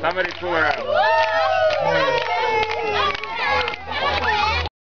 Somebody pull her out.